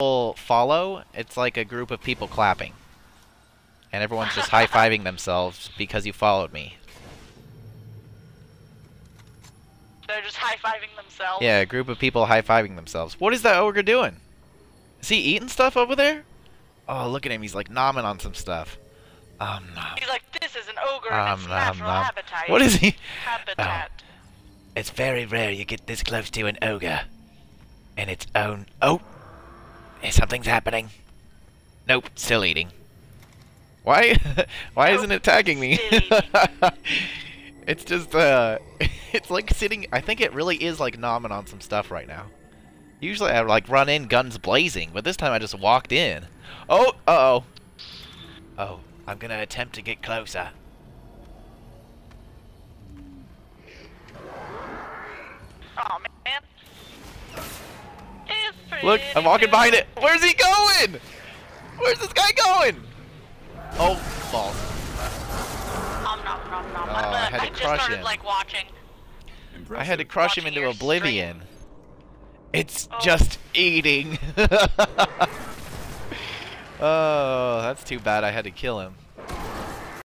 people follow, it's like a group of people clapping. And everyone's just high-fiving themselves because you followed me. They're just high-fiving themselves. Yeah, a group of people high-fiving themselves. What is that ogre doing? Is he eating stuff over there? Oh, look at him. He's like nomming on some stuff. Um, nom. He's like, this is an ogre in Um, its nom, natural nom. habitat. What is he? Habitat. It's very rare you get this close to an ogre. In its own... Oh! Eh, Something's happening. Nope, still eating. Why? Why isn't it tagging me? It's just, uh... It's like sitting... I think it really is like nomming on some stuff right now. Usually I like run in guns blazing, but this time I just walked in. Oh! Uh-oh. Oh, I'm gonna attempt to get closer. Oh man. It's Look, I'm walking behind it. Where's he going? Where's this guy going? Oh, balls. Nom, nom, nom, nom. Oh, I'm gonna- had to just crush started him. like watching. I had to crush him into your oblivion. It's Oh. just eating. oh, that's too bad I had to kill him.